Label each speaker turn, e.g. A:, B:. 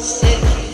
A: você.